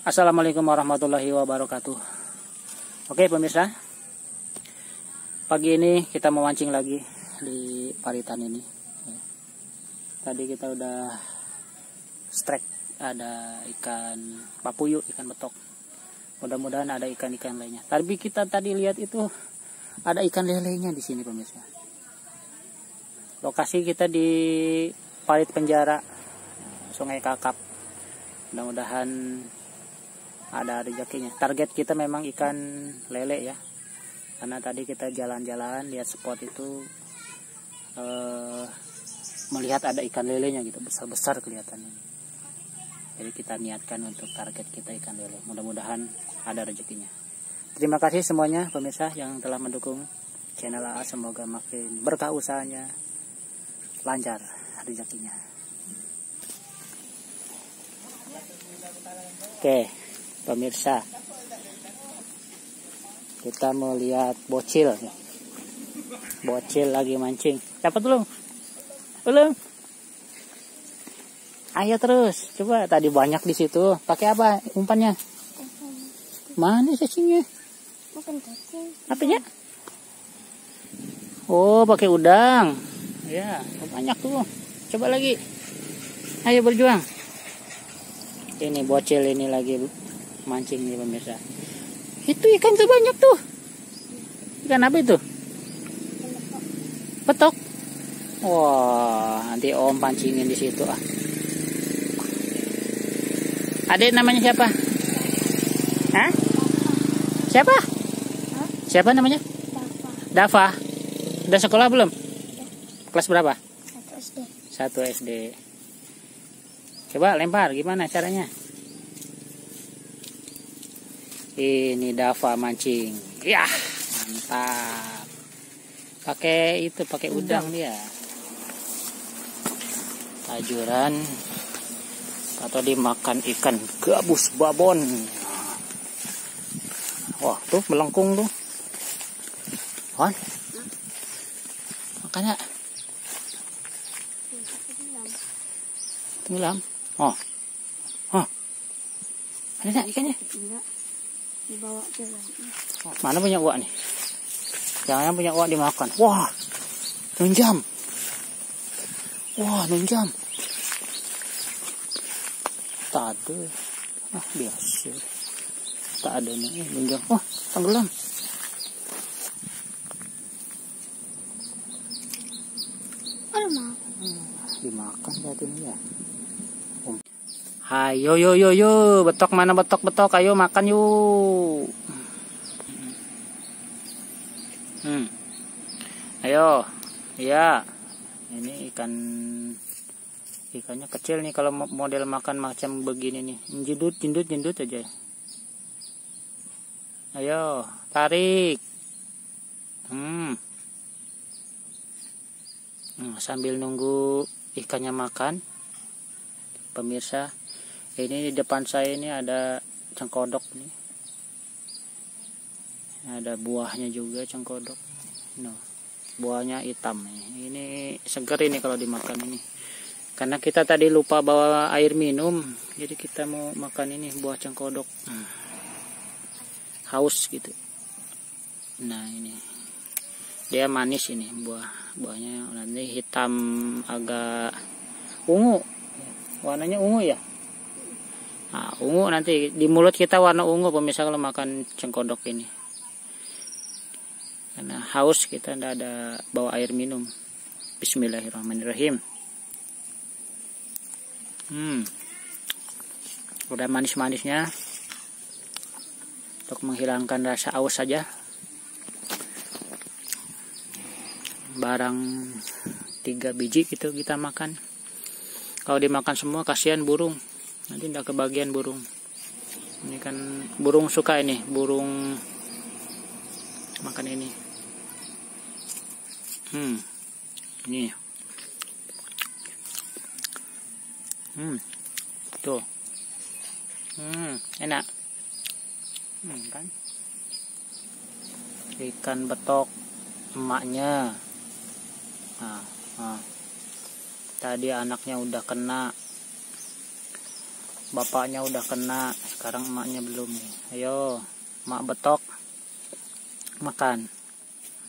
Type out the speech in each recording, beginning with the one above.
Assalamualaikum warahmatullahi wabarakatuh. Oke pemirsa, pagi ini kita memancing lagi di paritan ini. Tadi kita udah strike ada ikan papuyu, ikan betok. Mudah-mudahan ada ikan-ikan lainnya. Tapi kita tadi lihat itu ada ikan lelenya di sini pemirsa. Lokasi kita di parit penjara Sungai Kakap. Mudah-mudahan ada rezekinya. Target kita memang ikan lele ya. Karena tadi kita jalan-jalan lihat spot itu eh, melihat ada ikan lelenya gitu besar-besar kelihatannya. Jadi kita niatkan untuk target kita ikan lele. Mudah-mudahan ada rezekinya. Terima kasih semuanya pemirsa yang telah mendukung channel AA. Semoga makin berkah usahanya, lancar rezekinya. Oke, pemirsa. Kita mau lihat bocil. Bocil lagi mancing. Dapat belum? Belum. Ayo terus. Coba tadi banyak di situ. Pakai apa umpannya? Mana cacingnya. Apa ya? Oh pakai udang. Ya banyak tuh. Coba lagi. Ayo berjuang. Ini bocil ini lagi mancing nih pemirsa. Itu ikan tuh banyak tuh. Ikan apa itu? Petok. Wah nanti om pancingin di situ ah. Adik namanya siapa? Hah? siapa? Hah? siapa namanya? Dava udah sekolah belum? Kelas berapa? Satu SD. satu SD coba lempar gimana caranya ini Dava mancing. Ya mantap. Pakai itu pakai udang. dia. Tajuran atau dimakan ikan gabus babon. Wah tuh melengkung tuh. Wan. Makanya tenggelam. Oh. Oh. Ada ikannya? Enggak. Dibawa jalan. Mana punya uak nih? Jangan punya uak dimakan. Wah, nunjam. Wah, nunjam. Tak ada. Ah, biasa. Tak ada nih, nunjam. Wah, tenggelam. Ada mau. Dimakan berarti ini ya. Ayo, yo, yo, yo. Betok mana betok, betok. Ayo makan yuk. Hmm. Ayo. Iya. Ini ikan ikannya kecil nih kalau mo- model makan macam begini nih. Jendut, jendut, jendut aja. Ayo, tarik. Hmm. Hmm, sambil nunggu ikannya makan, pemirsa, ini di depan saya ini ada cengkodok nih. Ada buahnya juga cengkodok. No. Buahnya hitam. Ini segar ini kalau dimakan ini. Karena kita tadi lupa bawa air minum, jadi kita mau makan ini buah cengkodok. Hmm. Haus gitu. Nah, ini. Dia manis ini buah buahnya nanti hitam agak ungu warnanya ungu ya nah, ungu nanti di mulut kita warna ungu pemirsa kalau makan cengkodok ini. Karena haus kita tidak ada bawa air minum. Bismillahirrahmanirrahim. Hmm. Udah manis-manisnya. Untuk menghilangkan rasa aus saja. Barang tiga biji gitu kita makan. Kalau dimakan semua kasihan burung nanti tidak kebagian burung. Ini kan burung suka ini burung makan ini. Hmm ini hmm tuh. Hmm enak. Hmm, kan? Ikan betok emaknya. Nah, nah. Tadi anaknya udah kena. Bapaknya udah kena sekarang emaknya belum. Nih ayo mak betok makan.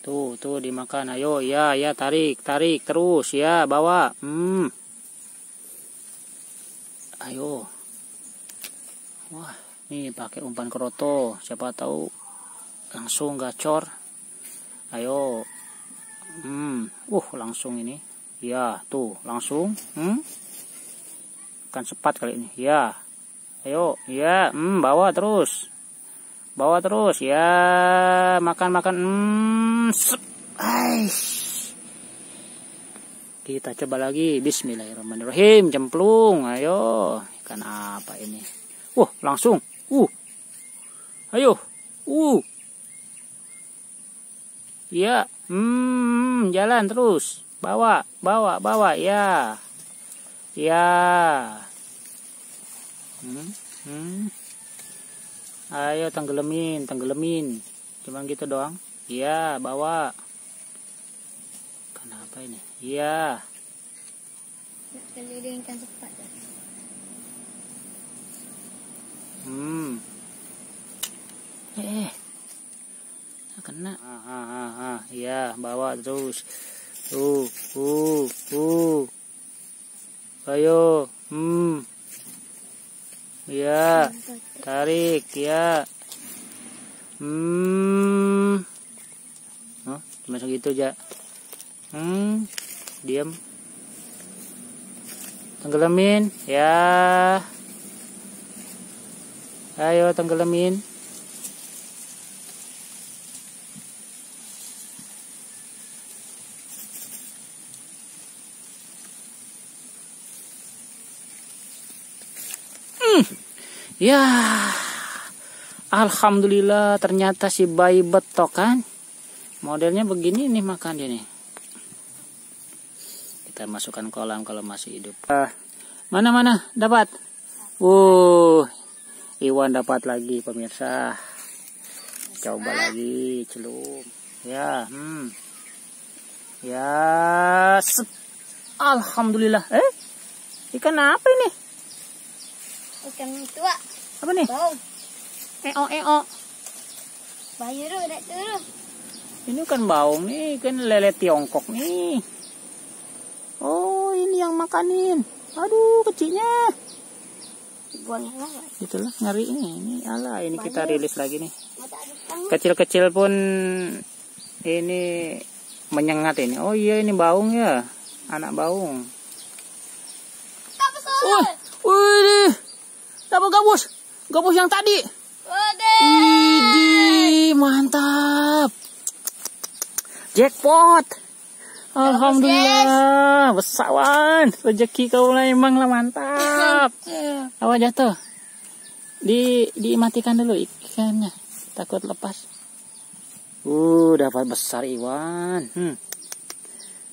Tuh tuh dimakan. Ayo ya ya tarik tarik terus ya bawa. Hmm. Ayo. Wah nih pakai umpan keroto siapa tahu langsung gacor. Ayo. Hmm uh langsung ini. Ya tuh langsung. Hmm kan sepat kali ini. Ya. Ayo. Ya. Hmm bawa terus. Bawa terus. Ya. Makan makan. Hmm kita coba lagi. Bismillahirrahmanirrahim. Cemplung ayo. Ikan apa ini? Wah langsung. Uh. Ayo. Uh. Ya. Hmm jalan terus. Bawa bawa bawa. Ya ya. Hmm, hmm. ayo tenggelamin tenggelamin cuman gitu doang. Ya bawa. Kenapa ini? Iya kelilingkan cepat hmm. Eh kena. Ah, ah, ah, ah. ya bawa terus. Uh uh uh ayo. Hmm. Ya. Tarik. Ya. Hmm. Oh, cuma segitu aja hmm. Diam. Tenggelamin. Ya. Ayo tenggelamin Ya, Alhamdulillah ternyata si bayi betok kan. Modelnya begini nih makan dia nih. Kita masukkan kolam kalau masih hidup. Uh, mana mana dapat? Uh, Iwan dapat lagi pemirsa. Coba lagi celum. Ya, hmm. Ya. Alhamdulillah. Eh, ikan apa ini? Ikan tua. Apa nih? Bau. Eo eo. Bayuru udah turun. Ini kan baung nih, kan lele Tiongkok nih. Oh, ini yang makanin. Aduh, kecilnya. Buang yang lain. Itulah ngeri ini. Ini ala, ini kita rilis lagi nih. Kecil-kecil pun ini menyengat ini. Oh iya, ini baung ya. Anak baung. Wih, wih, dapat gabus. Gabus yang tadi. Widih, mantap. Jackpot. Alhamdulillah, besawan. Rezeki kau lah emang lah mantap. Awas jatuh. Di dimatikan dulu ikannya. Takut lepas. Uh, dapat besar Iwan. Hmm.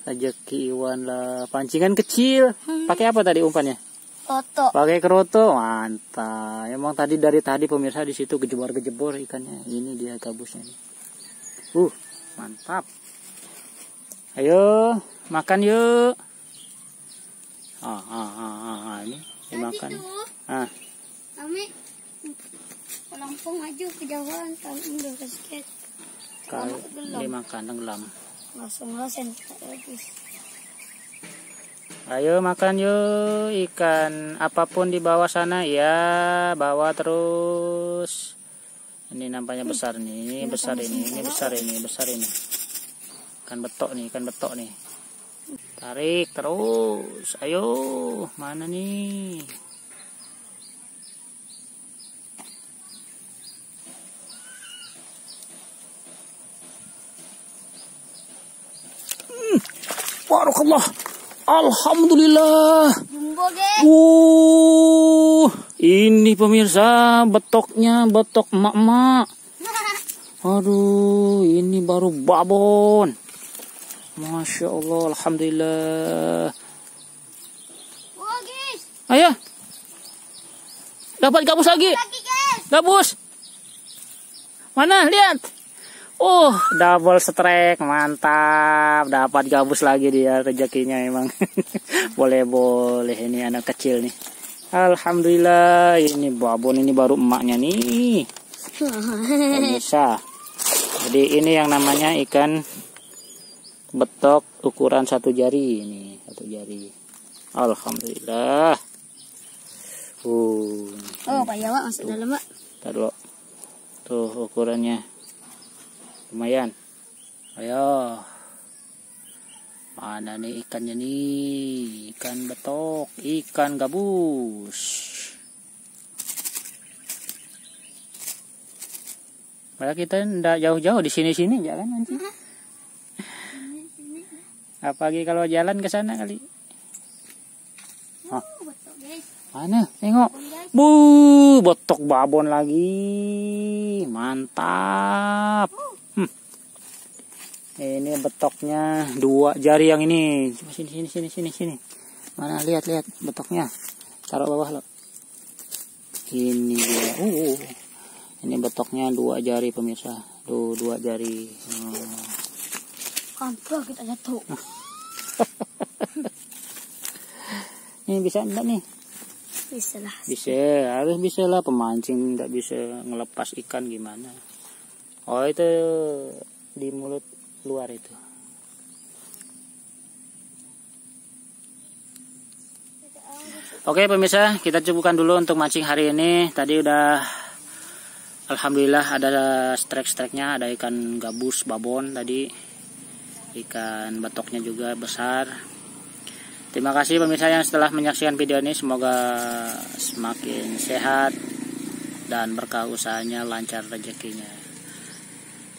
Rezeki Iwan lah. Pancingan kecil. Pakai apa tadi umpannya? Foto. Pakai keroto, mantap. Emang tadi dari tadi pemirsa di situ gejebor-gejebor ikannya. Ini dia gabusnya. Uh, mantap. Ayo, makan yuk. Ah, ah, ah, ah, ah. ini dimakan. Ah, Kami Lampung maju kejauhan udah ke skate kali dimakan tenggelam. langsung langsung habis Ayo makan yuk ikan apa pun di bawah sana ya bawa terus. Ini nampaknya besar nih, ini besar ini, ini besar ini, besar ini. Ikan betok nih, ikan betok nih. Tarik terus, ayo mana nih? Hmm, Barakallah. Alhamdulillah. jumbo Uh, ini pemirsa betoknya betok emak-emak. Aduh, ini baru babon. Masya Allah, Alhamdulillah. Ayo. Dapat gabus lagi. Gabus. Mana? Lihat. Oh, double strike. Mantap. Dapat gabus lagi dia rezekinya emang. Boleh-boleh ini anak kecil nih. Alhamdulillah ini babon ini baru emaknya nih. Pemirsa. Jadi ini yang namanya ikan betok ukuran satu jari ini satu jari. Alhamdulillah. Uh. Oh, Pak Jawa masuk dalam, Pak. Tuh ukurannya. Lumayan. Ayo. Mana nih ikannya nih? Ikan betok, ikan gabus. Padahal kita ndak jauh-jauh di sini-sini jalan nanti. Apalagi kalau jalan ke sana kali. Oh. Mana? Tengok. Bu, betok babon lagi. Mantap. Ini betoknya dua jari yang ini. Coba sini sini sini sini sini. Mana lihat lihat betoknya. Taruh bawah lo. Ini dia. Uh, ini betoknya dua jari pemirsa. Tuh dua jari. Hmm. Kontrol kita jatuh. Ini bisa enggak nih? Bisa lah. Bisa, harus bisa lah pemancing tidak bisa ngelepas ikan gimana. Oh itu di mulut luar itu. Oke pemirsa, kita cukupkan dulu untuk mancing hari ini. Tadi udah Alhamdulillah ada strek-streknya, ada ikan gabus, babon tadi. Ikan batoknya juga besar. Terima kasih pemirsa yang setelah menyaksikan video ini semoga semakin sehat dan berkah usahanya lancar rezekinya.